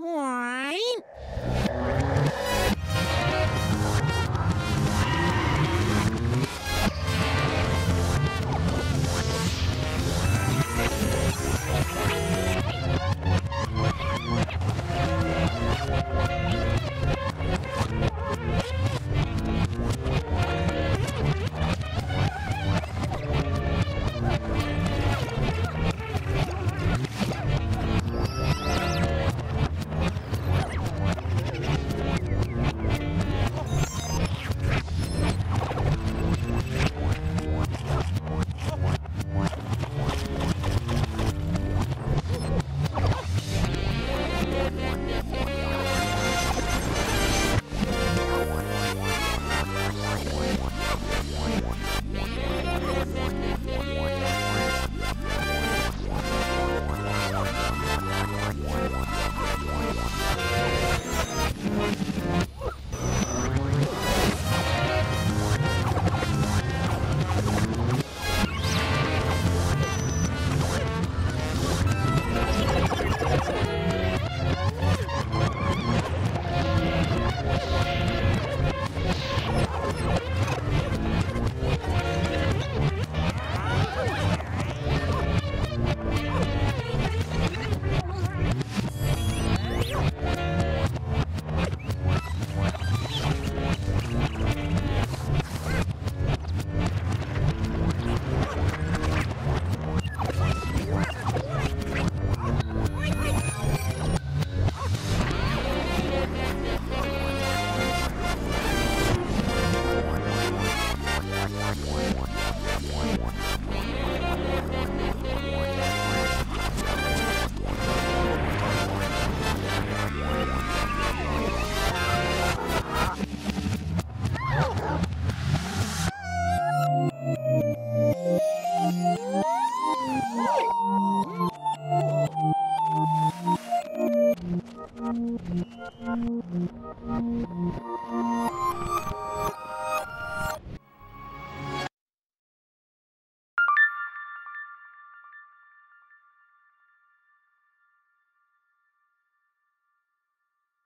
Why? Thank you.